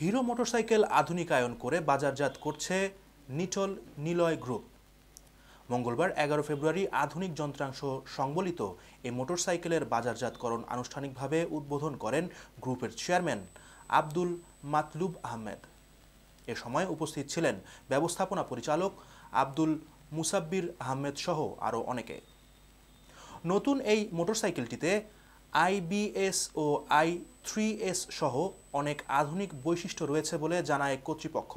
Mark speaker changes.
Speaker 1: Hero motorcycle আধুনিকায়ন করে বাজারজাত করছে নিটল নিলয় গ্রুপ। মঙ্গলবার এগারো ফেব্রুয়ারি আধুনিক যন্ত্রাংশ সংবলিত এই মোটরসাইকেলের বাজারজাতকরণ আনুষ্ঠানিকভাবে উদ্বোধন করেন গ্রুপের চেয়ারম্যান আব্দুল মাতলুব আহমেদ। এ সময় উপস্থিত ছিলেন ব্যবস্থাপনা পরিচালক আব্দুল মুসাব্বির আহমেদ সহ আরও অনেকে। নতুন এই মোটরসাইকেলটিতে আইবিএস ও আই থ্রি এস সহ অনেক আধুনিক বৈশিষ্ট্য রয়েছে বলে জানায় কর্তৃপক্ষ।